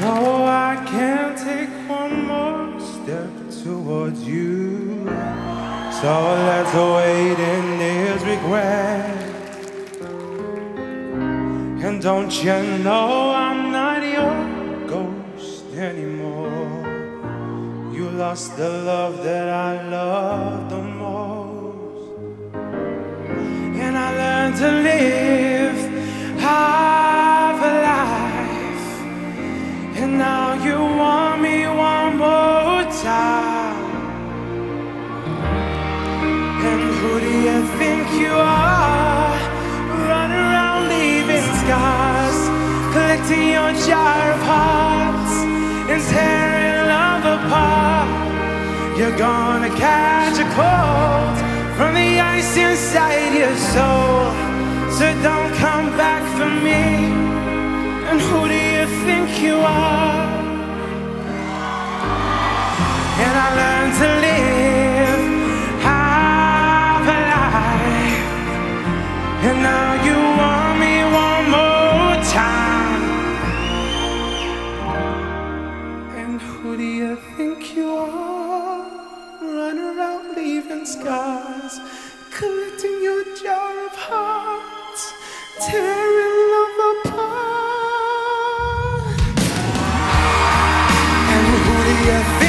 No, I can't take one more step towards you. So let's wait in this regret. And don't you know I'm not your ghost anymore? You lost the love that I loved the most. And I learned to live. Your jar of hearts and tearing love apart. You're gonna catch a cold from the ice inside your soul. So don't come back for me. And who do you think you are? And I learned to live half a life. And now think you are? running around leaving scars, collecting your jar of hearts, tearing love apart. And who do you think?